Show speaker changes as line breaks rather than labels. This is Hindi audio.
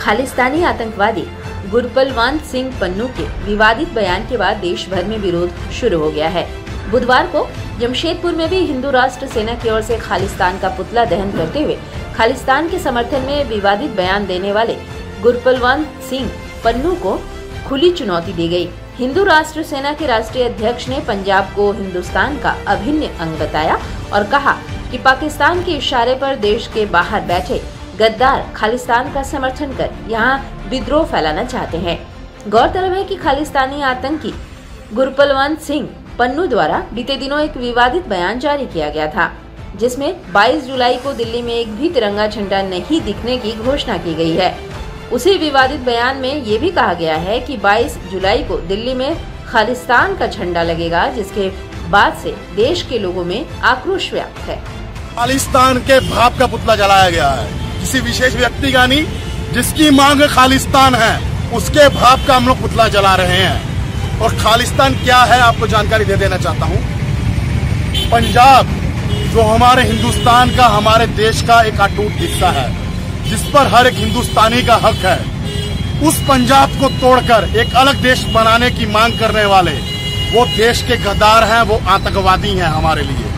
खालिस्तानी आतंकवादी गुरपलवंत सिंह पन्नू के विवादित बयान के बाद देश भर में विरोध शुरू हो गया है बुधवार को जमशेदपुर में भी हिंदू राष्ट्र सेना की ओर से खालिस्तान का पुतला दहन करते हुए खालिस्तान के समर्थन में विवादित बयान देने वाले गुरपलवंत सिंह पन्नू को खुली चुनौती दी गई। हिंदू राष्ट्र सेना के राष्ट्रीय अध्यक्ष ने पंजाब को हिंदुस्तान का अभिन्न अंग बताया और कहा कि पाकिस्तान के इशारे पर देश के बाहर बैठे गद्दार खालिस्तान का समर्थन कर यहाँ विद्रोह फैलाना चाहते हैं। गौरतलब है कि खालिस्तानी आतंकी गुरपलवंत सिंह पन्नू द्वारा बीते दिनों एक विवादित बयान जारी किया गया था, जिसमें 22 जुलाई को दिल्ली में एक भी तिरंगा झंडा नहीं दिखने की घोषणा की गई है। उसी विवादित बयान में ये भी कहा गया है कि 22 जुलाई को दिल्ली में खालिस्तान का झंडा लगेगा, जिसके बाद से देश के लोगों में आक्रोश व्याप्त है।
खालिस्तान के भाप का पुतला जलाया गया है। किसी विशेष व्यक्ति का नहीं, जिसकी मांग खालिस्तान है, उसके भाव का हम लोग पुतला जला रहे हैं। और खालिस्तान क्या है, आपको जानकारी दे देना चाहता हूँ। पंजाब, जो हमारे हिंदुस्तान का, हमारे देश का एक अटूट हिस्सा है, जिस पर हर एक हिंदुस्तानी का हक है। उस पंजाब को तोड़कर, एक अलग देश बनाने की मांग करने वाले, वो देश के गद्दार हैं, वो आतंकवादी हैं हमारे लिए।